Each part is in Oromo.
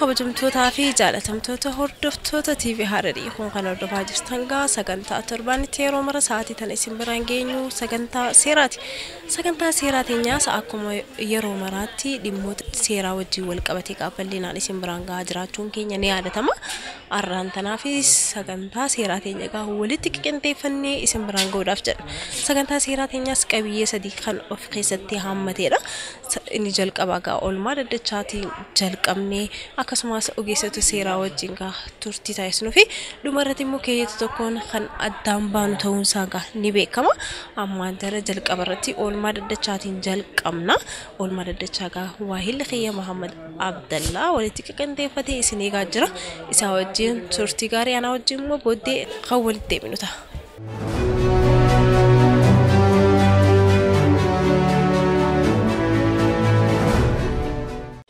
Kabajamtootaa fi jaalatamtoota hordoftoota TV Hararii kun kan hordofaa jirtan gaa sagantaa torbaanitti yeroo mara sa'aatii tana isin biraan geenyu sagantaa seeraati. Sagantaa seeraa teenyaas akkuma yeroo maraatti dhimmoota seeraa wajjin wal qabatee qaabballinaan isin biraan gahaa jiraachuun keenya ni yaadatama. Arraan tanaafis sagantaa seeraa teenya gaa walitti qindeeffannee isin biraan gahuudhaaf jedha. Sagantaa seeraa teenyaas qabiyyee sadii kan of keessatti haammatedha. Inni jalqabaa gaa oolmaa daddachaatiin jalqabnee akkasumas ogeessota seeraa wajjin turtii taasisnuu fi dhumarratti immoo keeyyata tokkoon kan addaan baanu ta'uunsaa gaa ni beekama. Ammaan dara jalqaba irratti oolmaa daddachaatiin jalqabna. Oolmaa daddachaa gaa waahilli kiyya Muhammad Abdallaa walitti qindeeffatee isin eegaa jira. Isaa wajjin turtii gaarii anaa wajjin immoo booddee kan walitti deebinu ta'a.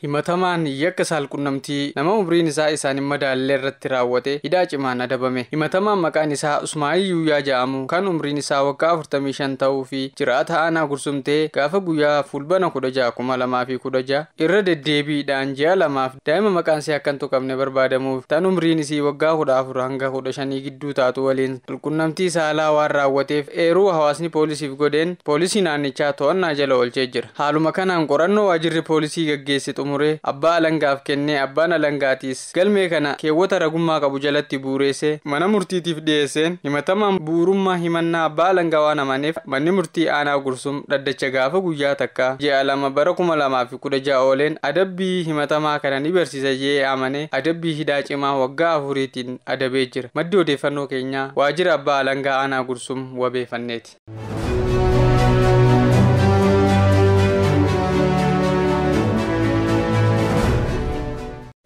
Himatamaan yakka saalqunnamtii nama umriin isaa isaan madaallee irratti raawwate hidhaa cimaan adabame. Himatamaan maqaan isaa usmaayil yuuyaa jedhamu kan umriin isaa waggaa 45 ta'uu fi jiraata aanaa gursumtee gaafa guyyaa fulbana 16 irra deddeebiidhaan ji'a lamaaf daa'ima maqaan isaa akka hin tuqamne barbaadamuuf tan umriin isii waggaa 14 hanga 15 gidduu taatu waliin walqunnamtii saalaa waan raawwateef eeruu hawaasni poolisiif godheen poolisii naannichaa to'annaa jala oolchee jira. Haaluma kanaan qorannoo waajirri poolisii gaggeesse xumuree abbaa alangaaf kennee abbaan alangaatiis. Galmee kana keewwata ragummaa qabu jalatti buureessee mana murtiitiif dhiyeesseen himatamaan bu'uurummaa himannaa abbaa alangaa waan amaneef manni murtii aanaa gursum dhaddacha gaafa guyyaa takka. Ji'a lama bara kuma lamaa fi kudha ja'a ooleen adabbii himatamaa kana ni barsiisa jee amanee adabbii hidhaa cimaa waggaa afuriitiin adabee jira. Maddi odeeffannoo keenyaa waajira abbaa alangaa aanaa gursum wabeeffanneeti.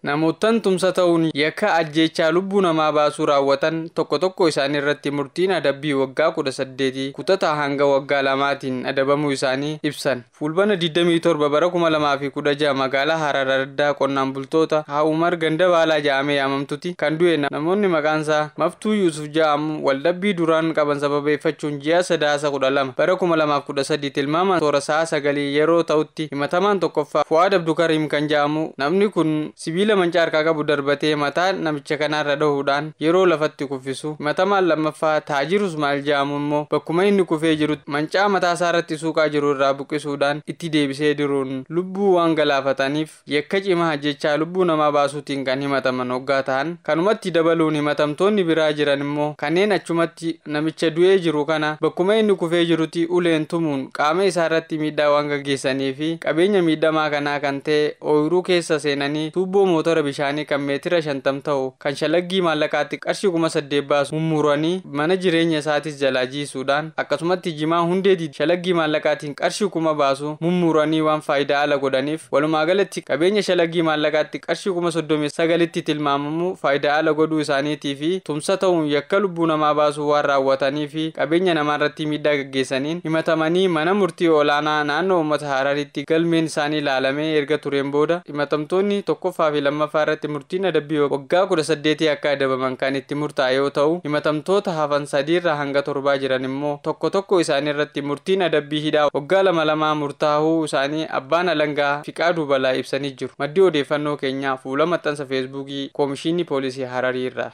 Namoottan tumsa ta'uun yakka ajjeechaa lubbuu namaa baasuu raawwatan tokko tokko isaanii irratti murtiin adabbii waggaa kudha saddeetii kutataa hanga waggaa lamaatiin adabamuu isaanii ibsan. Fulbana 27 bara 2016 magaalaa harar addaa qonnaan bultoota haa'umar ganda baalaa ja'amee yaamamtuti kan du'e namoonni maqaansaa maftuu yuusuf ja'amu waldhabbii duraan qaban sababeeffachuun ji'a sadaasa 12 bara 2013 tilmaama toora sa'a sagalii yeroo ta'utti himatamaan tokkoffaa fu'aad abdukariim kan ja'amu. Namni kun sibiila mancaa harkaa qabu darbatee mataa namicha kanaarra dhahuudhaan yeroo lafatti kuffisu. Himatamaan lammaffaa taajir usmaa'il jedhamu immoo bakkuma inni kufee jirutti mancaa mataa isaa irratti suuqaa jiru irraa buqqisuudhaan itti deebisee diruun lubbuu waan galaafataniif yakka cimaa ajjechaa lubbuu namaa baasuutiin kan himataman hoggaa ta'an. Kanumatti dabaluun himatamtoonni biraa jiran immoo kanneen achumatti namicha du'ee jiru kana bakkuma inni kufee jirutti uleen tumuun qaama isaa irratti miidhaa waan gaggeessanii fi qabeenya miidhamaa kanaa kan ta'e ooyiruu keessa seenanii tuubboo motora bishaanii kan meetira shantam ta'u kan shalaggii maallaqaatti qarshii kuma saddeet baasu mummuranii mana jireenya isaatis jalaa jiisuudhaan akkasumatti jimaa hundee shalaggii maallaqaatiin qarshii kuma baasu mummuranii waan faayidaa ala godhaniif walumaa galatti qabeenya shalaggii maallaqaatti qarshii kuma soddomii sagalitti tilmaamamu faayidaa ala godhuu isaaniitii fi tumsa ta'uun yakka lubbuu namaa baasuu waan raawwatanii fi qabeenya namaa irratti miidhaa gaggeessaniin himatamanii mana murtii olaanaa naannoo uummata hararitti galmeen isaanii ilaalamee erga tureen booda himatamtoonni tokkoffaa fi lammaffaa irratti murtiin adabbii waggaa kudha saddeetii akka adabaman kan itti murtaa'e yoo ta'u himatamtoota hafan sadiirraa hanga torbaa jiran immoo tokko tokko isaanii irratti murtiin adabbii hidhaa waggaa lama lamaa murtaa'uu isaanii abbaan alangaa fiqaa dubalaa ibsanii jiru maddi odeeffannoo keenyaa fuula maxxansa feesbuukii koomishinii poolisii hararii irraa.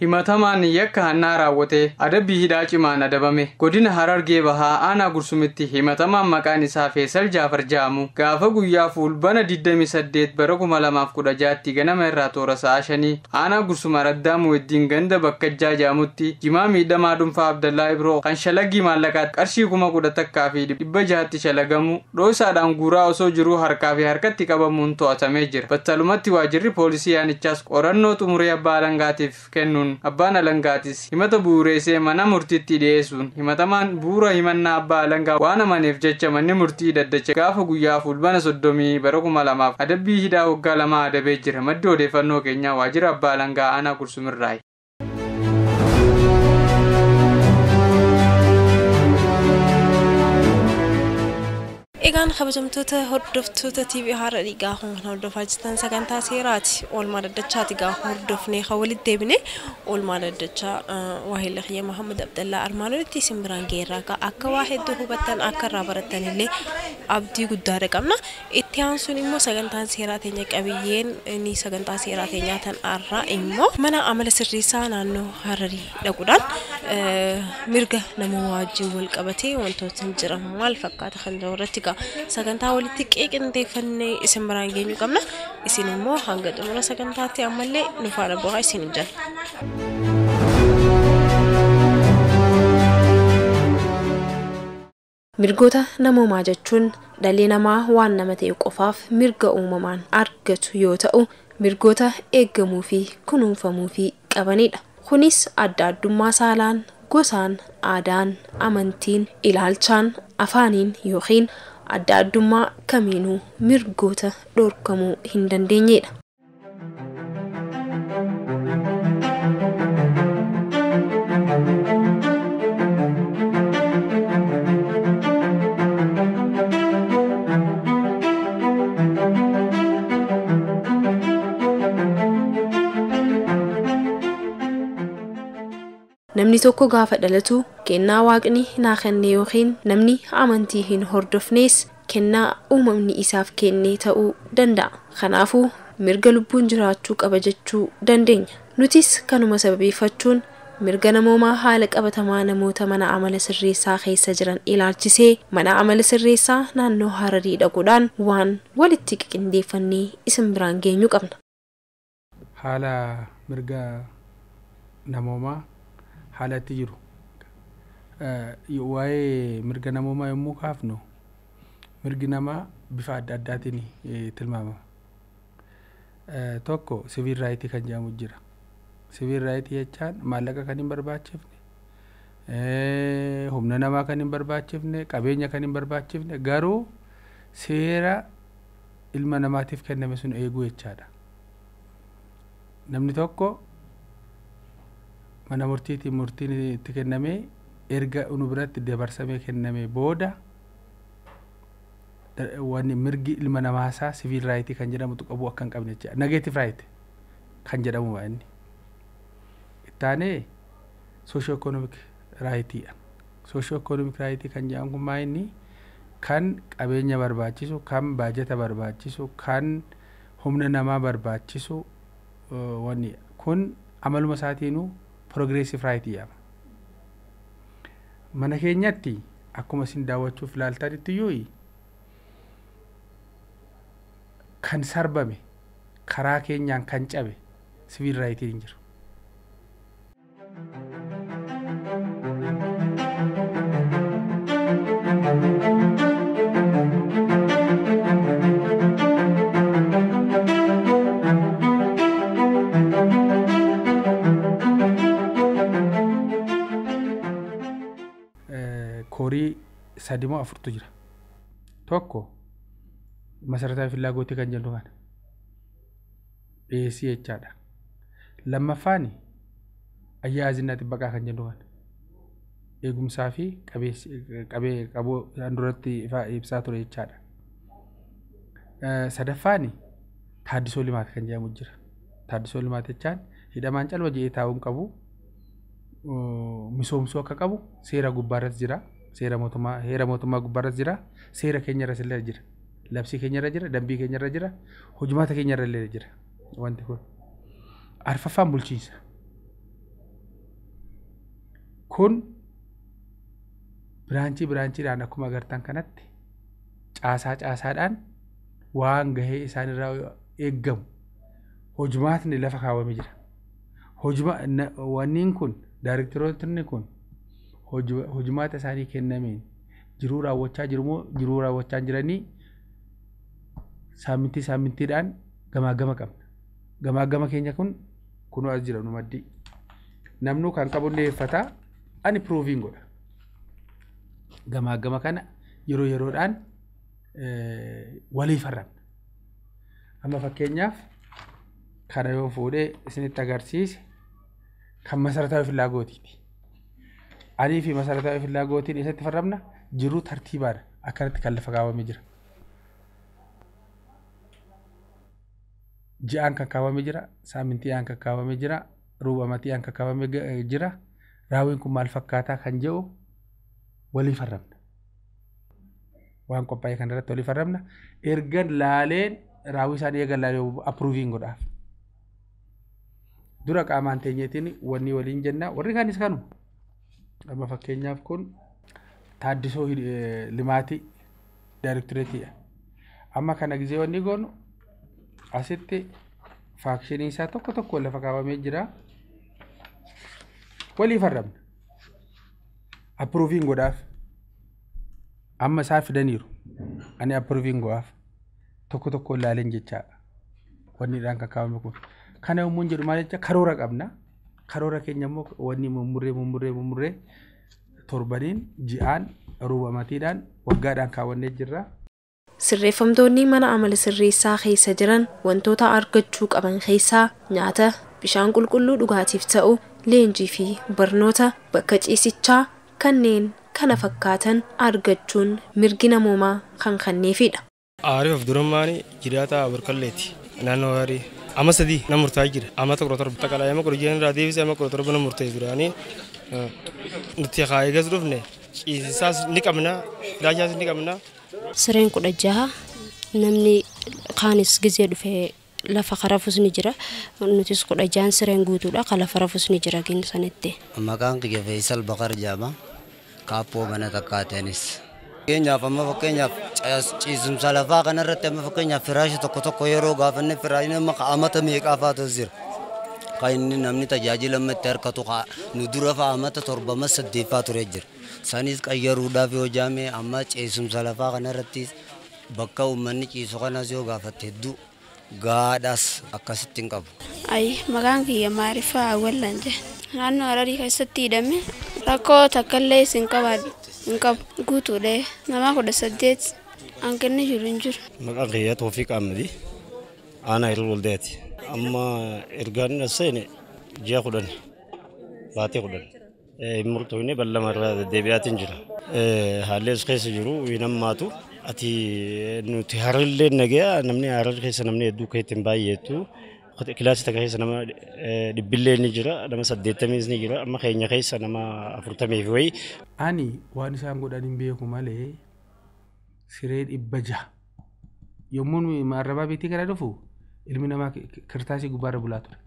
Himatamaan yakka hannaa raawwate adabbii hidhaa cimaan adabame. Godina harargee bahaa aanaa gursumitti himatamaan maqaan isaa feesal jaafar ja'amu gaafa guyyaa fulbana 28 bara 2016tti ganama irraa toora sa'a shanii aanaa gursuma raddaamu wajjiin ganda bakkajjaa ja'amutti jimaa miidhamaa dhuunfaa abdallaa ibroo kan shalaggii maallaqaatti qarshii kuma kudha takkaa fi dhibba jahatti shalagamu dhoosaadhaan guuraa osoo jiruu harkaa fi harkatti qabamuun to'atamee jira. Battalumatti waajirri poolisii yaanichaas qorannoo xumuree abbaa alangaatiif kennuun abbaan alangaatis himata bu'uureessee mana murtiitti dhiyeessuun himatamaan bu'uura himannaa abbaa alangaa waan amaneef jecha manni murtii daddacha gaafa guyyaa fulbana soddomii bara kuma lamaaf adabbii hidhaa waggaa lama adabee jira maddi odeeffannoo keenyaa waajjira abbaa alangaa aanaa gursumirraayi. Egaan kabajamtoota hordoftoota TV Hararii gaafa hordofaa jirtan sagantaa seeraati. Oolmaa daddachaati gaafa hordofnee kan walitti deebine oolmaa daddachaa waahila kiyya Mahammad Abdallaa Armaan olitti isin biraan geerraa akka waa hedduu hubattan akka irraa barattan illee abdii guddaadha qabna. Itti aansuun immoo sagantaan seeraa teenya qabiyyeen ni sagantaa seeraa teenyaa tan arraa immoo mana amala sirreessaa naannoo Hararii dhaquudhaan mirga nama wajjin wal qabatee wantoota jiran maal fakkaata kan irratti gaa sagantaa walitti qeeqindeeffannee isin biraan geenyu qabna isin immoo hanga xumura sagantaatti ammallee nu faana bu'aa isin jala. Mirgoota namoomaa jechuun dhalli namaa waan nama ta'e qofaaf mirga uumamaan argatu yoo ta'u mirgoota eeggamuu fi kunuunfamuu fi qabanidha. Kunis adda addummaa saalaan gosaan, aadaan, amantiin, ilaalchaan, afaaniin yookiin adda addummaa kamiinuu mirgoota dhorkamuu hin dandeenyedha. Namni tokko gaafa dhalatu kennaa waaqni naa kenne yookiin namni amantii hin hordofnees kennaa uumamni isaaf kennee ta'uu danda'a. Kanaafuu mirga lubbuun jiraachuu qaba jechuu dandeenya. Nutis kanuma sababeeffachuun mirga namoomaa haala qabatamaa namoota mana amala sirreessaa keessa jiran ilaalchisee mana amala sirreessaa naannoo hararii dhaquudhaan waan walitti qindeeffannee isin biraan geenyu qabna. Haala mirga namoomaa haala itti jiru waa'ee mirga namoomaa yommuu kaafnu mirgi namaa bifa adda addaatiin tilmaamama. Tokko siviil raayitii kan jedhamu jira. Siviil raayitii jechaan maallaqa kan hin barbaachifne humna namaa kan hin barbaachifne qabeenya kan hin barbaachifne garuu seera ilma namaatiif kenname sun eeguu jechaadha. Namni tokko mana murtiitiin murtiin itti kennamee erga nu biratti dabarsamee kennamee booda wanni mirgi ilma namaasaa siviil raayitii kan jedhamutu qabu akka hin qabne jecha nageetif raayit kan jedhamu inni ittaanee soosho ikoonomik raayitiidha soosho ikoonomik raayitii kan jedhamu kun maa inni kan qabeenya barbaachisu kan baajata barbaachisu kan humna namaa barbaachisu wanni kun amaluma isaatiinuu progressive right jedhama. Mana keenyatti akkuma isin daawwachuuf ilaaltanitti iyyuu kan sarbame karaa keenyaan kan cabe siviil raayitiin jiru. korii sadi moo afurtu jira. Tokko masarataa filaagootii kan jennu kana dhiyeessii jechaadha. Lammaffaan ayyaazinaa xibbaqaa kan jennu kana eegumsaa fi qabee qabuu duratti ibsaa ture jechaadha. Sadaffaan taaddisoo limaata kan jedhamu jira. Taaddisoo limaata jechaan hidhamaan calma jedhee taa'uun qabu misoomsuu akka qabu seera gubbaarras jira. Seera mootummaa heera mootummaa gubbaarras jira seera keenyarras illee jira. Labsii keenyarra jira dambii keenyarra jira hojumaata keenyarra illee jira. Wanti kun arfaffaan bulchiinsa. Kun biraanchii biraanchiidhaan akkuma agartan kanatti caasaa caasaadhaan waan gahee isaanirraa eeggamu hojumaatni lafa kaawwamee jira. Hojuma wanniin kun daarektirootni kun hojumaata isaanii kennameen jiruu raawwachaa jiru moo jiruu raawwachaa jiranii saamintii saamintiidhaan gamaa gama qabna. Gamaa gama keenya kun kunoo as jira nu maddii. Namnu kan qabu dhiyeeffataa ani pirooviin godha. Gamaa gama kana yeroo yeroodhaan walii farranna. Amma fakkeenyaaf kana yoo fuudhee isinitti agarsiise kan masarataa filaagotiiti. Alii fi masarataa'ee filaagootiin isatti farramna jiruu tartiibaan akkanatti kan lafa kaawwamee jira. Ji'aan kan kaawwamee jira, saamintiidhaan kan kaawwamee jira, ruubamatiidhaan kan kaawwamee eh, jira, raawwiin kun maal fakkaataa kan jedhu walii farramna. Waan qophaa'e kan irratti walii farramna. Ergan laaleen raawwii isaan eegan laalee appruuviin godhaaf. Dura qaamaan teenyeetiin wanni waliin jenna warri kaanis kanuma. Amma fakkeenyaaf kun taaddisoo limaatii daayirektoreetiidha amma kana gizee wanni goonu asitti faakshinii isaa tokko tokko lafa kaawwamee jira. Waliif harramna appruuviin godhaaf. Amma isaa fidaniiru. Ani appruuviin godhaaf. Tokko tokko ilaaleen jechaadha wanni dhaan kan kaawwame kun. Kana yommuu jedhu maal jecha? Karoora qabna karoora keenya immoo wanni mummurree mummurree mummurree torbaniin ji'aan ruubamatiidhaan waggaadhaan kaawwannee jirra. Sirreeffamtoonni mana amala sirreessaa keessa jiran wantoota argachuu qaban keessaa nyaata, bishaan qulqulluu dhugaatiif ta'u, leenjii fi barnoota bakka ciisichaa kanneen kana fakkaatan argachuun mirgi namoomaa kan kenneefidha. Aariif Abdurrahmaani jiraata Burkalleeti. Naannoo Waarii. Sadii jira. Amma tokko torba. Takala amma kudha jiran irraa deebisee amma kudha torba nama murtaa'ee duraanii nuti haa eegas dhufne ciisisaas ni qabna ilaachaas ni qabna. Sireen kudha jaha namni kaanis gizee dhufee lafa karafus ni jira. Nutis kudha jahan sireen guutuudha kan lafa rafus ni jira sanitti. Maqaan kiyya Feesal Bakar jedhama. Kaappoo mana takkaateenis. Fakkeenyaaf amma fakkeenyaaf ciisumsa lafaa kanarratti amma fakkeenyaaf firaashii tokko tokko yeroo gaafanne firaashiin amma amata meeqaa fa'aatu jira. Kan inni namni tajaajila itti harkatu nu dura fa'a amata torbama saddeeffaa ture jira. Sanis qayyaruudhaaf yoo jaame amma ciisumsa lafaa kanarratti bakka uummanni ciisu kanas yoo gaafatte hedduu gaadhaas akkasitti hin qabu. Ayi maqaan kiyya maariffaa awwallan jedhe. Naannoo Hararii keessatti hidhame rakkoo. Hanqinni jiru hin jiru. Maqaan kiyya Toofiq Ahmadi aanaa Hirul Waldaati. Amma ergaan as seene ji'a kudhan baatee kudhan. Murtoonni bal'ama irraa deddeebi'aatiin jira. Haalli as keessa jiru hin hammaatu. Ati nuti harillee nagaya namni harar keessa namni hedduu akka ittiin baay'eetu. Kilaasii keessa nama dhibbillee ni jira nama saddeettamiis ni jira amma keenya keessa nama afurtamii fi wayii. Ani waan isaan godhan hin beeku malee siree dhibba jaha yommuu maarrabaa beetii kana dhufu ilmi namaa kirtaasii gubbaarra bulaa ture.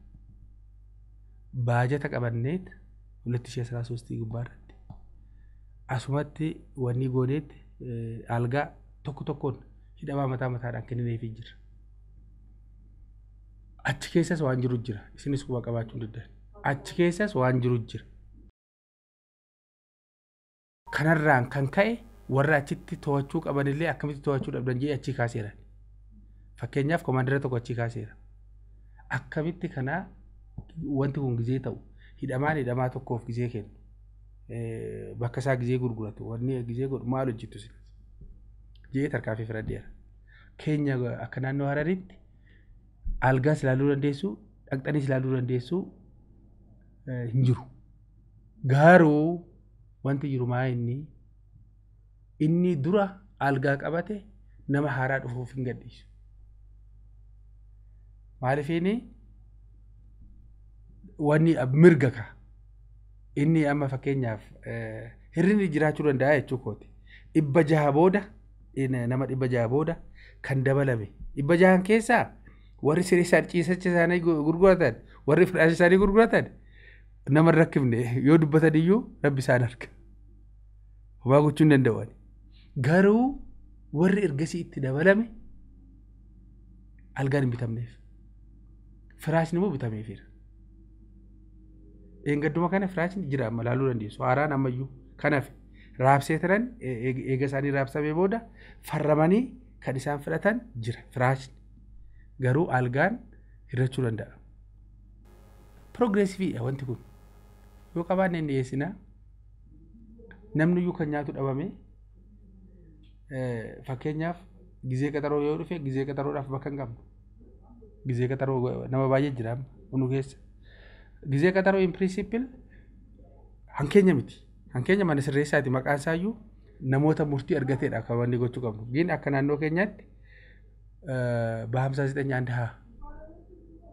Baajata qabanneet hulattii shee asaa soostii gubbaarratti asumatti wanni gooneet algaa tokko tokkoon hidhamaa mataa mataadhaan kennineefii jira. Achi keessas waan jiru jira. Isinis quba qabaachuu dandan achi keessas waan jiru jira. Kanarraan kan ka'e warra achitti to'achuu qabanillee akkamitti to'achuu dhabdan jee achii kaaseera? Fakkeenyaaf komaandara tokko achii kaaseera. Akkamitti kanaa wanti kun gizee ta'u? Hidhamaan hidhamaa tokkoof gizee kennu. Bakka isaa gizee gurguratu. Wanni gizee godhu maal hojjettu jee tarkaanfii fudhadheera keenya akka naannoo hararitti algaas ilaaluu dandeessu dhaqxaniis ilaaluu dandeessu hin jiru. Garuu wanti jiru maa inni inni dura algaa qabate nama haaraa dhufuuf hin gadhiisu. Maaliifini wanni mirga ka inni amma fakkeenyaaf hirrinni jiraachuu danda'a jechuu kooti. Dhibba jaha booda nama dhibba jaha booda kan dabalame dhibba jahan keessaa warri siree isaan ciisicha isaanii gurguratan warri firaasha isaanii gurguratan nama rakkifne yoo dubbatan iyyuu rabbi isaan arga. Homaa gochuu hin danda'an. Garuu warri ergasii itti dabalame algaan hin bitamneef. Firaashni immoo bitameefira. Eengadduma kana firaashni jira amma laaluu dandeessu. Haaraan ammayyuu kanaaf raabsee turan eega isaanii raabsamee booda farramanii kan isaan fudhatan jira firaashni. Garuu algaan hirrachuu danda'a. Progressiiviidha wanti kun. Yoo qabaanne hin dhiyeessinaa namni iyyuu kan nyaatu dhabame fakkeenyaaf gizee qaxaroo yoo dhufe gizee qaxaroodhaaf bakka hin qabnu. Gizee qaxaroo nama baay'ee jira nu keessa. Gizee qaxaroo in principle hankeenya miti. Hankeenya mana sirreessaati maqaan isaayyuu namoota murtii argateedha kan wanni gochuu qabnu. Giin akka naannoo keenyaatti በሀምሳ ዘጠኝ አንድ ሀ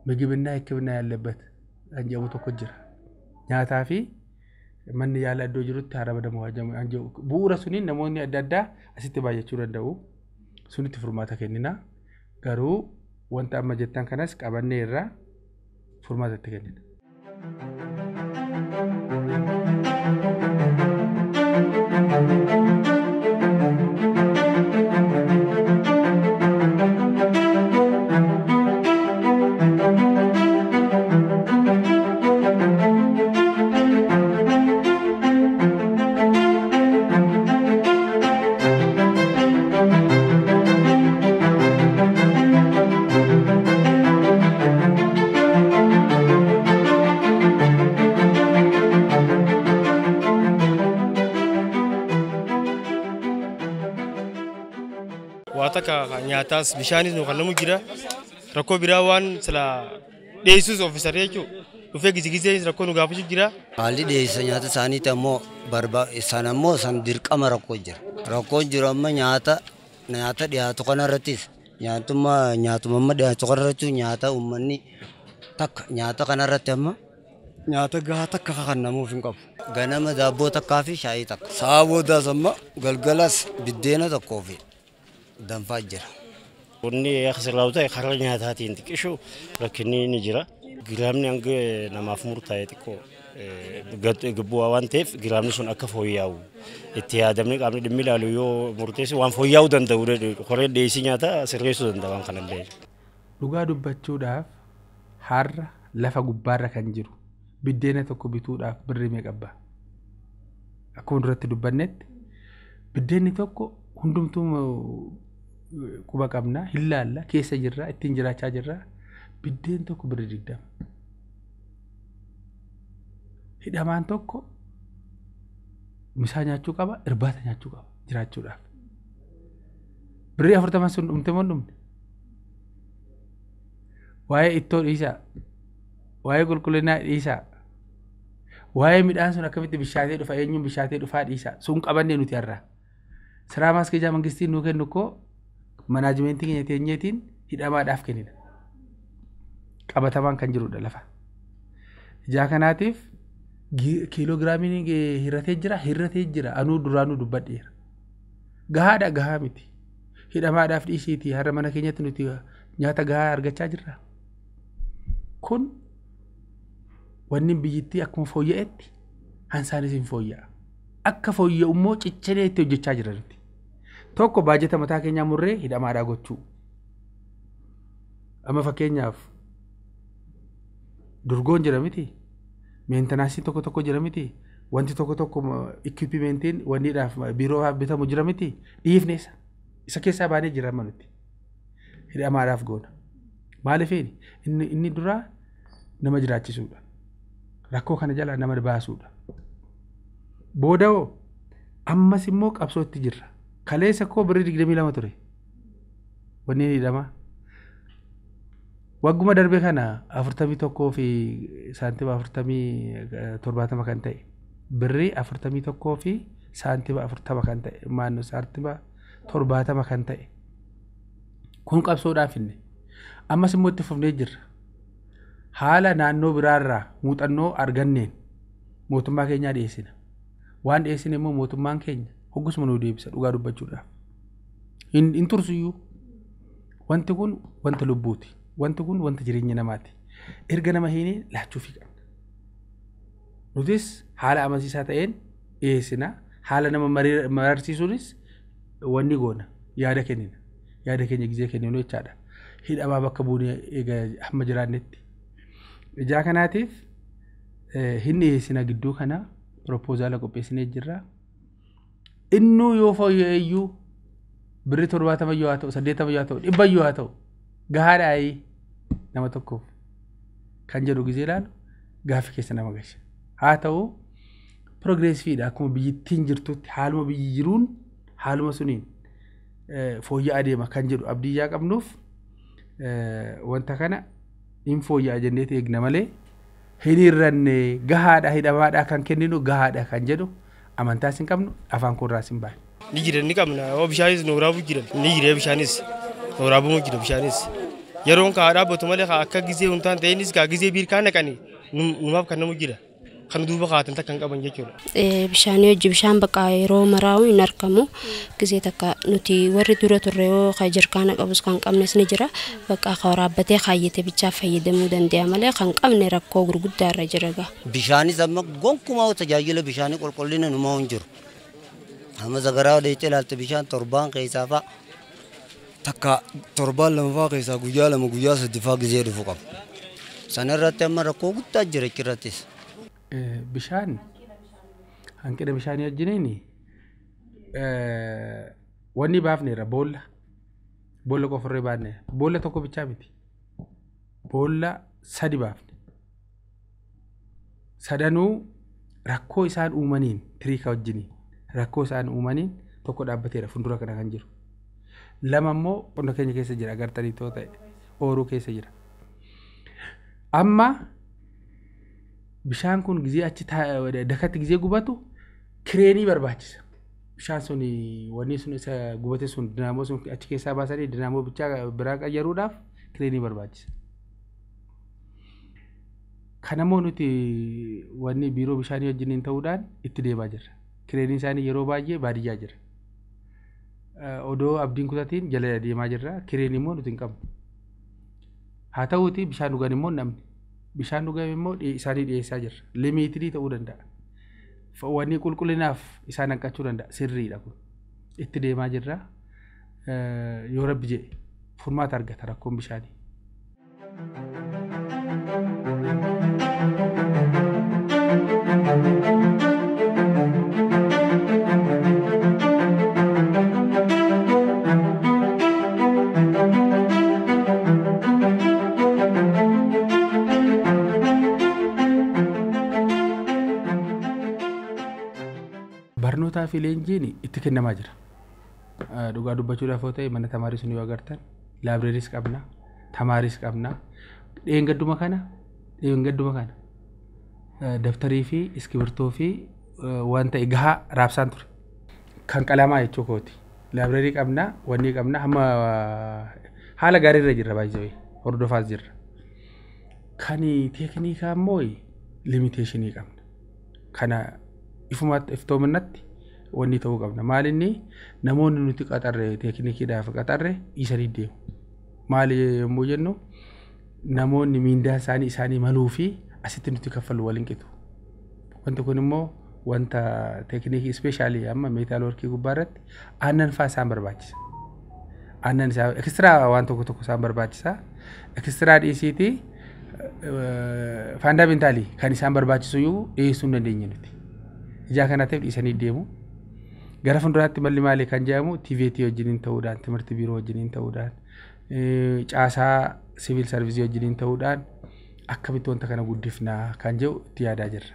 ምግብና ሕክምና ያለበት iddoo jirutti haala madamu waan jedhu bu'uura suniin namoonni adda addaa asitti baay'achuu danda'u. Sunitti furmaata kennina. Garuu wanta amma jettan kanas qabannee irraa furmaata itti kennina. Waa takka nyaataas bishaanis nu kennamu jira rakkoo biraa waan sila dhiyeessuus ofiisaree jechuudha dhufee gizigizee rakkoo nu gaafachuu jira. Haalli dhiyeessa nyaata isaaniiti ammoo barba san ammoo san dirqama rakkoo jira. Rakkoo jiru amma nyaata nyaata dhiyaatu kanarrattis nyaatummaa nyaatuma amma dhiyaatu kanarratti nyaata uummanni takka nyaata kanarratti amma nyaata gahaa takka kennamuuf hin qabu. Ganama daabboo takkaa fi shaayii takka. Sa'a boodaas amma galgalas biddeena tokkoo fi danfaa jira. Wanni sirraa'u ta'e karaa nyaataatiin xiqqishu rakkinni ni jira. Giraamni hanga namaaf murtaa'e xiqqoo bu'aa waan ta'eef giraamni sun akka fooyya'u itti yaadamne qaamni dhimmi ilaalu yoo murteessu waan fooyya'uu danda'u koree dhiyeessii nyaataa sirreessuu danda'a waan kanallee. Dhugaa dubbachuudhaaf har'a lafa gubbaarra kan jiru biddeena tokko bituudhaaf birrii meeqa abbaa? Akkuma duratti dubbannetti biddeenni tokko hundumtuu quba qabna hin laalla keessa jirra ittiin jiraachaa jirra biddeen tokko birrii digdama. Hidhamaan tokko misaa nyaachuu qaba irbaata nyaachuu qaba jiraachuudhaaf. Birrii afurtaman sun dhumte moo dhumne? Waa'ee ittoo dhiisaa. Waa'ee qulqullinaa dhiisaa. Waa'ee midhaan sun akkamitti bishaatee dhufa eenyuun bishaatee dhufaa dhiisaa sun qabannee nuti har'aa. Siraa maaskejaa mangistiin nuu kennu koo manaajimentii keenya teenyeetiin hidhamaadhaaf kennina. Qabatamaan kan jirudha lafa. Ijaa kanaatiif kiiloogiraamiin hirratee jira hirratee jira anuu duraanuu dubbadheera. Gahaadha gahaa miti. Hidhamaadhaaf dhiisiitii har'a mana keenyatti nuti nyaata gahaa argachaa jirra. Kun wanni biyyittii akkuma fooyya'etti hansaanis hin fooyya'a. Akka fooyya'u immoo cicciree itti hojjechaa jira nuti. Tokko baajata mataa keenyaa murree hidhamaadhaa gochuu. Amma fakkeenyaaf durgoon jira miti. Meentanaansiin tokko tokko jira miti. Wanti tokko tokko ikwipimentiin wanniidhaaf biiroo bitamu jira miti. Dhiifneessa. Isa keessaa baanee jira amma nuti. Hidhamaadhaaf goona. Maaliifini inni duraa nama jiraachisuudha. Rakkoo kana jalaa nama baasuudha. Booda hoo ammas immoo qabsootti jirra. Kaleessa koo birrii digdamii lama ture. Wanni hidhamaa. Wagguma darbe kana afurtamii tokkoo fi saantima afurtamii torbaatama kan ta'e. Birrii afurtamii tokkoo fi saantima afurtama kan ta'e. Maannoo saantima torbaatama kan ta'e. Kun qabsoodhaaf finne. Ammas immoo itti fufnee jirra. Haala naannoo biraarraa muuxannoo arganneen mootummaa keenyaa dhiyeessina. Waan dhiyeessine immoo mootummaan keenya hoggusuma nuu deebisa dhugaa dubbachuudhaaf. Hin tursiyyuu. Wanti kun wanta lubbuuti. Wanti kun wanta jireenya namaati. Erga nama hiinee laachuufii qabna. Nutis haala amansiisaa ta'een dhiyeessina. Haala nama mararsiisuunis wanni goona. Yaada kennina. Yaada keenya gizee kenninu jechaadha. Hidhamaa bakka buunee hamma jiraannetti. Ijaa kanaatiif hin dhiyeessina gidduu kana propoozaala qopheessinee jirra. Innuu yoo fooyya'eeyyuu birri torbaatama yoo haa ta'u saddeettama yoo haa ta'u dhibba yoo haa ta'u gahaadhaayii nama tokkoof. Kan jedhu gizee ilaalu gaaffii keessa nama galcha. Haa ta'u piroogiresiifiidha akkuma biyyittiin jirtutti haaluma biyyi jiruun haaluma suniin fooyya'aa deema. Kan jedhu abdii yaa qabnuuf wanta kana hin fooyya'a jenneeti eegna malee hin hirranne gahaadha hidhamaadha kan kenninu gahaadha kan jedhu amantaas hin qabnu afaan koorraas hin baane. Ni jira ni qabna yoo bishaanis nu waraabuu jiran ni jira bishaanis nu waraabamuu jira bishaanis yeroon kaa dhaabbatu malee akka gizee huntaan ta'eenis kaa kan duuba kaatan takka hin qaban jechuudha. Bishaanii hojii bishaan bakka yeroo maraa'u hin argamu. Gizee takka nuti warri dura turre yoo ka jirkaana qabus kan qabnes ni jira. Bakka ka waraabbatee kaayyate bichaa fayyadamuu danda'a malee kan qabne rakkoo gurguddaa irra jira gaa. Bishaanis amma gonkumaa tajaajila bishaanii qulqullina numaa hin jiru. Amma zagaraa dheechee ilaalte bishaan torbaan keessaa fa'a. Takka torbaan lamaffaa keessaa guyyaa lama guyyaa sadii fa'aa gizee dhufu qaba. Sana irratti amma rakkoo guddaa jira achirrattis. Bishaan hanqina bishaanii wajjiniin wanni baafneera boolla boolla qofarree baafne boolla tokko bichaa miti boolla sadi baafne sadanuu rakkoo isaan uumaniin tiriika wajjiniin rakkoo isaan uumaniin tokko dhaabbateera fuuldura kana kan jiru lama immoo qonna keenya keessa jira agartanii too ta'e ooruu keessa jira. Amma bishaan kun gizee achi dakatti gizee gubatu kireenii barbaachisa. Bishaan sun wanni sun isa gubate sun dinaamoo sun achi keessaa baasanii dinaamoo bichaa biraa qayyaruudhaaf kireenii barbaachisa. Kanammoo nuti wanni biiroo bishaanii wajjiniin ta'uudhaan itti deemaa jirra. Kireeniin isaanii yeroo baay'ee baadiyyaa jira. Odoo abdiin kutatiin jala deemaa jirra. Kireenii immoo nuti hin qabnu. Haa ta'uuti bishaan dhugan immoo namni. Bishaan dhugame immoo isaanii dhiyeessaa jirra. Limiitirii ta'uu danda'a. Wanni qulqullinaaf isaan hanqachuu danda'a. Sirriidha kun. Itti deemaa jirra. Yoo rabbi jedhe furmaata argata rakkoon bishaanii. barnootaa fi leenjiin itti kennamaa jira. Dhugaa dubbachuudhaaf yoo ta'e mana tamaarii sun yoo agartan laabireeris qabna, tamaaris qabna. Dheengadduma kana, dheengadduma kana daftarii fi iskibirtoo fi waan ta'e gahaa raabsaan ture. Kan qalamaa jechuu kooti. Laabireerii qabna, wanni qabna hamma haala gaariirra jirra baay'ee hordofaas jirra. Kan teeknikaa immoo limiteeshinii qabna. Kana ifumaatti iftoominatti wanni ta'uu qabna. Maalinni namoonni nuti qaxarre teeknikiidhaaf qaxarre dhiisanii deemu. Maali yommuu jennu namoonni miindaan isaanii isaanii maluu fi asitti nuti kaffalu waliin qitu. Wanti kun immoo wanta teeknikii ispeeshaalii amma meetaal workii gubbaa irratti aannan fa'aa isaan barbaachisa. Aannan isaa ekstiraa waan tokko tokko isaan barbaachisa. Ekstiraa dhiisiitii faandaamintaalii kan isaan barbaachisu iyyuu dhiyeessuu hin dandeenye nuti. ijaa kana ta'eef dhiisanii deemu. Gara fuulduraatti malli maalii kan jedhamu TVT wajjiniin ta'uudhaan, timirti biiroo wajjiniin ta'uudhaan, caasaa siviil sarvisii wajjiniin ta'uudhaan akkamitti wanta kana guddifnaa kan jedhu itti yaadaa jirra.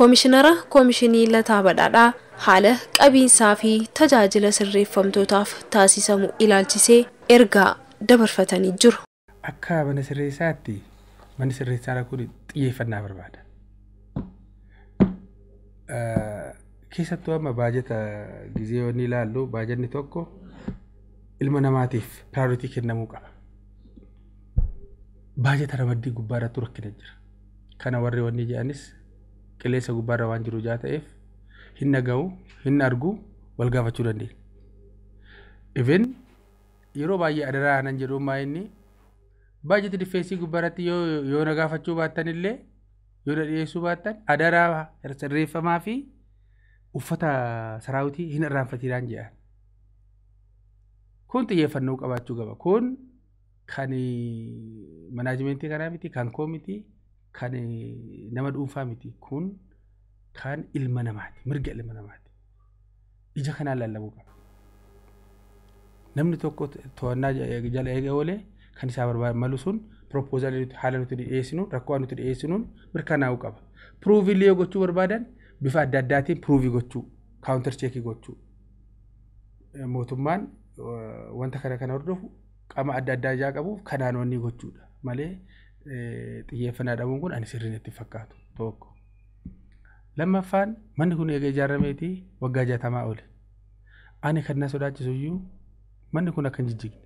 Koomishinara Koomishinii Lataa Badhaadhaa haala qabiinsaa fi tajaajila sirreeffamtootaaf taasisamu ilaalchisee ergaa dabarfatanii jiru. Akka mana sirreessaatti manni sirreessaa kun xiyyeeffannaa barbaada. Keessattuu amma baajata gizee wanni ilaallu baajanni tokko ilma namaatiif piraayoritii kennamuu qaba. Baajata ramaddii gubbaa irratti rakkina jira. Kana warri wanni jedhanis qilleensa gubbaarra waan jiru jaa ta'eef hin dhaga'u hin argu wal gaafachuu dandeenya. Even yeroo baay'ee adaraa nan jedhuummaa inni baajata difeensii gubbaarratti yoo na gaafachuu baattan illee yoo na dhiyeessuu baattan adaraa sirreeffamaa fi uffata saraawitii hin irraanfatinaan jedhan. Kun xiyyeeffannoo qabaachuu qaba. Kun kan manaajimentii kanaa miti, kan koo miti, kan nama dhuunfaa miti. Kun kan ilma namaati, mirga ilma namaati. Ija kanaan laallamuu qaba. Namni tokko to'annaa jala eega oolee kan isaa barbaadu malu sun proposaalii haala nuti dhiyeessinu rakkoo nuti dhiyeessinuun mirkanaa'uu qaba. Piruuvillee gochuu barbaadan bifa adda addaatiin piruuvii gochuu kaawuntar cheekii gochuu. Mootummaan wanta kana kana hordofu qaama adda addaa ijaa qabuuf kanaan wanni gochuudha malee xiyyeeffannaa dhabuun kun ani sirriin itti fakkaatu tokko. Lammaffaan manni kun eega ijaarameetii waggaa jaatamaa ole. Ani kan na sodaachisu iyyuu manni kun akka hin jijjigne.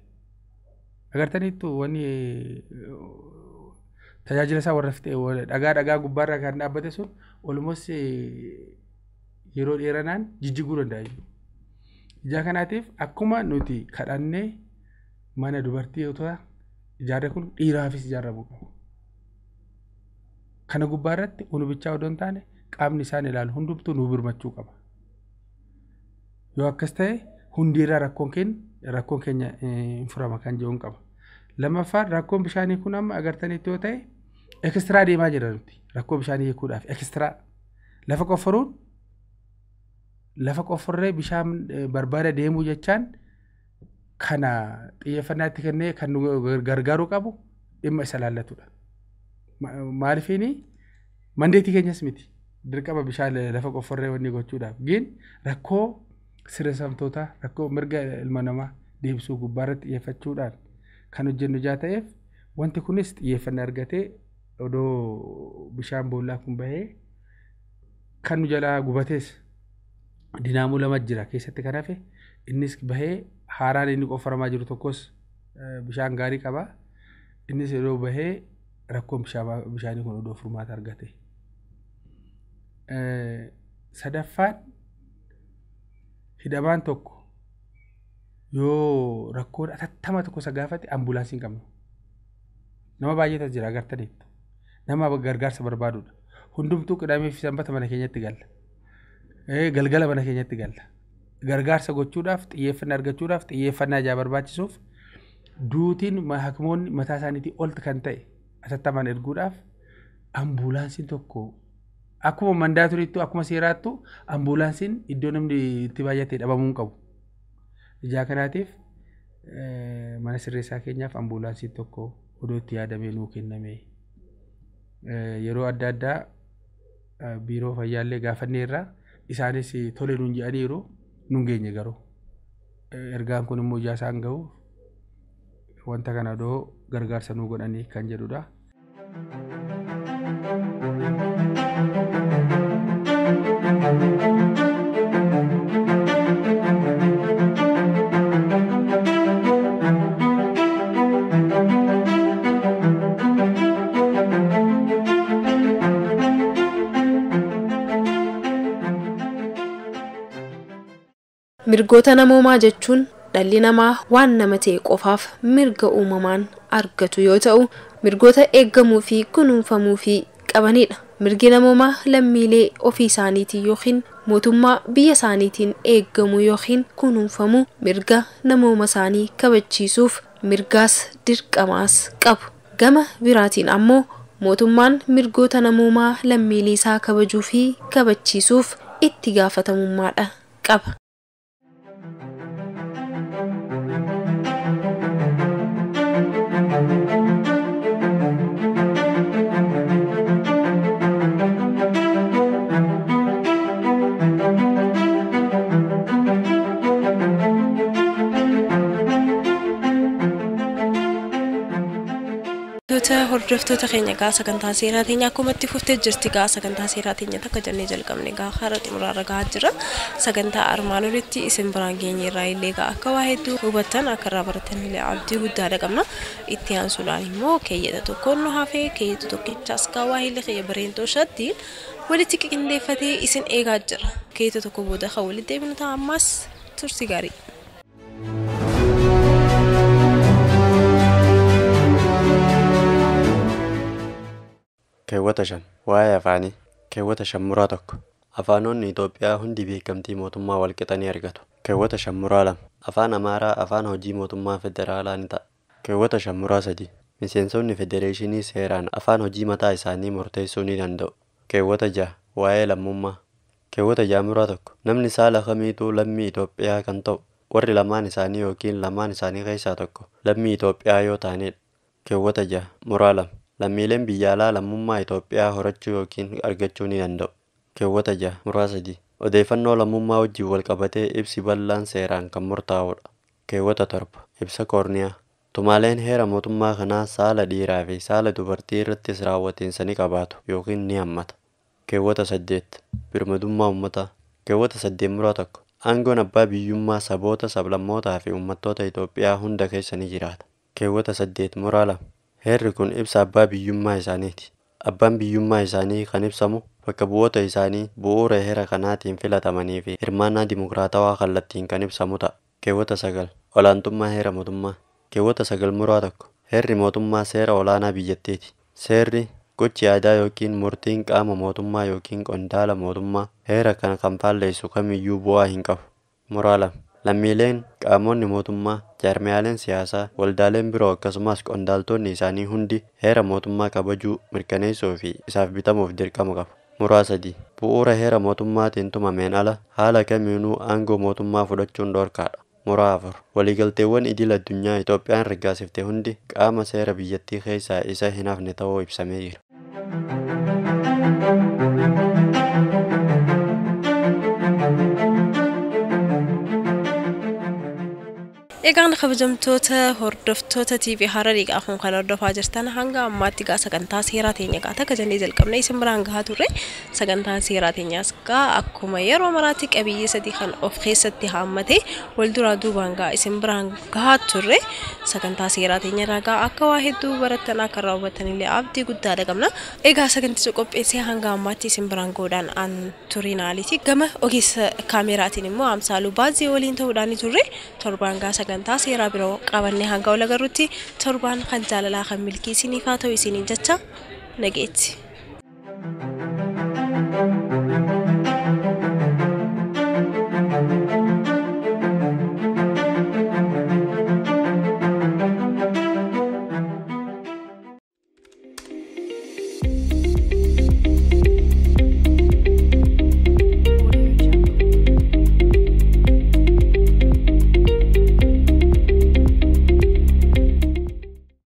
agartaniittu wanni tajaajila isaa warra fite dhagaa dhagaa gubbaarra kan dhaabbate sun olmos yeroo dheeranaan jijjiguu danda'a jechuudha. Ijaa kanaatiif akkuma nuti kadhannee mana dubartii yoo ta'u ijaarre kun dhiiraafis ijaaramuu qabu. Kana gubbaarratti unubichaa odoo hin taane qaamni isaan ilaalu hundumtuu nu birmachuu qaba. Yoo akkas ta'e hundiirraa rakkoon keenya rakkoon keenya hin furama kan jedhuun qaba. Lammaffaan rakkoon bishaanii kun amma agartanitti yoo ta'e ekstiraa deemaa jira nuti rakkoo bishaanii hiikuudhaaf. Ekstiraa lafa qofforuun? Lafa qofforree bishaan barbaada deemuu jechaan kana xiyyeeffannaatti kennee kan nu gargaaruu qabu dhimma isa laallatudha. Maalifiini mandeetii keenyas miti. Dirqama bishaan lafa qofforree wanni gochuudhaaf. Gin rakkoo sirreessamtoota rakkoo mirga ilma namaa deebisuu gubbaarratti xiyyeeffachuudhaan kan hojjennu jaa ta'eef wanti kunis xiyyeeffannaa argatee odoo bishaan boollaa kun bahee kan nu jalaa gubatees dinaamuu lama jira keessatti kan hafe innis bahee haaraan inni qoffaramaa jiru tokkos bishaan gaarii qaba innis yeroo bahee rakkoon bishaanii kun odoo furmaata argate. Sadaffaan hidhamaan tokko yoo rakkoon atattama tokko isa gaafate ambulaansii hin qabnu. Nama baay'eetu jira agartaniittu. Nama gargaarsa barbaadudha. Hundumtuu qidamee fi sanbata mana keenyatti galla. Galgala mana keenyatti galla. Gargaarsa gochuudhaaf xiyyeeffannaa argachuudhaaf xiyyeeffannaa ijaa barbaachisuuf duutiin hakimoonni mataa isaaniitii ol kan ta'e atattamaan erguudhaaf ambulaansiin tokko akkuma mandaa turiittu akkuma seeraattu ambulaansiin iddoo namni itti baay'atee dhabamuu hin qabu. Ijaa kanaatiif mana sirreessaa keenyaaf ambulaansiin tokko odoo itti yaadamee nuu kenname. Yeroo adda addaa biiroo fayyaallee gaafanneerra isaanis tole nuun jedhaniiru nuun geenye garuu. Ergaan kun immoo ijaa isaan gahuuf wanta kana odoo gargaarsa nuu godhanii kan jedhudha. Mirgoota namoomaa jechuun dhalli namaa waan nama ta'e qofaaf mirga uumamaan argatu yoo ta'u mirgoota eeggamuu fi kunuunfamuu fi qabanidha. Mirgi namoomaa lammiilee ofii isaaniitiin yookiin mootummaa biyya isaaniitiin eeggamuu yookiin kunuunfamuu mirga namooma isaanii kabachiisuuf mirgaas dirqamaas qabu. Gama biraatiin ammoo mootummaan mirgoota namoomaa lammiilee isaa kabajuu fi kabachiisuuf itti gaafatamummaadha qaba. Hordoftoota keenya gaa sagantaa seeraa teenya akkuma fuftee jirti gaa sagantaa seeraa teenya takka jennee jalqabne gaa hara xumuraarra gahaa jira sagantaa armaan olitti isin biraan geenye irraa illee gaa akka waa hedduu hubattan akka irraa baratan illee abdii guddaadha qabna itti aansuudhaan immoo keeyyata tokkoon nu hafee keeyyata tokkichaas gaa waa hillee keeyya bareentoo shaddiin walitti qindeeffatee isin eegaa jira keeyyata tokko booda kan walitti deebinu ta'a ammas tursi gaarii. Keewwata shan waa'ee afaanii keewwata shan muraa tokko afaanonni Itoophiyaa hundi beekamtii mootummaa walqixa ni argatu. Keewwata shan muraa lama afaan Amaaraa afaan hojii mootummaa federaalaa ni ta'a. Keewwata shan muraa sadi miseensonni federeeshinii seeraan afaan hojii mataa isaanii murteessuu ni danda'u. Keewwata jaha waa'ee lammummaa keewwata jaha muraa tokko namni saala kamiituu lammii Itoophiyaa kan ta'u warri lamaan isaanii yookiin lamaan isaanii keessaa tokko lammii Itoophiyaa yoo ta'anidha. Keewwata jaha muraa lama lammiileen biyya alaa lammummaa Itoophiyaa horachuu yookiin argachuu ni danda'u. Keewwata jaha muraa sadii odeeffannoo lammummaa wajjin wal qabatee ibsi bal'aan seeraan kan murtaa'udha. Keewwata torba ibsa koorniyaa tumaaleen heera mootummaa kanaa saala dhiiraa fi saala dubartii irrattis raawwatiinsa ni qabaatu yookiin ni hammata. Keewwata saddeet birmadummaa uummataa keewwata saddeet muraa tokko aangoon abbaa biyyummaa saboota sablammootaa fi uummattoota Itoophiyaa hunda keessa ni jiraata. Keewwata saddeet muraa lama. Heerri kun ibsa abbaa biyyummaa isaaniiti. Abbaan biyyummaa isaanii kan ibsamu bakka bu'oota isaanii bu'uura heera kanaatiin filatamanii fi hirmaannaa dimokiraatawaa kallattiin kan ibsamu ta'a. Keewwata sagal. Olaantummaa heera mootummaa. Keewwata sagal muraa tokko. Heerri mootummaa seera olaanaa biyyattiiti. Seerri gochi aadaa yookiin murtiin qaama mootummaa yookiin qondaala mootummaa heera kana kan faalleessu kamiyyuu bu'aa hin qabu. Muraa lama. Lammiileen qaamonni mootummaa, jaarmiyaaleen siyaasaa, waldaaleen biroo akkasumas qondaaltonni isaanii hundi heera mootummaa kabajuu, mirkaneessuu fi isaaf bitamuuf dirqama qabu. Muraa sadii. Bu'uura heera mootummaatiin tumameen ala haala kamiinuu aangoo mootummaa fudhachuun dhorkaadha. Muraa afur. Waliigalteewwan idil addunyaa Itoophiyaan raggaasifte hundi qaama seera biyyattii keessaa isa hin hafne ta'uu ibsamee jira. Egaan kabajamtoota hordoftoota TV Hararii kun kan hordofaa jirtan hanga ammaatti gaa sagantaa seeraa teenya gaa takka jennee jalqabne isin biraan gahaa turre sagantaan seeraa teenyaas gaa akkuma yeroo maraatti qabiyyee sadii kan of keessatti haammate wal duraa duubaan gaa isin biraan gahaa turre sagantaa seeraa teenya irraa gaa akka waa hedduu barattan akka raawwatan illee abdii guddaa qabna. Egaa saganticha qopheessee hanga ammaatti isin biraan goodaan an turinaaliiti gama ogeessa kaameraatiin immoo amsaaluu baazii waliin ta'uudhaan turre torbaan gaa sagantaa seeraa biroo qabannee hanga ol agarrutti torbaan kan jaalalaa kan milkii isiniif haa ta'u isiniin jecha nageetti.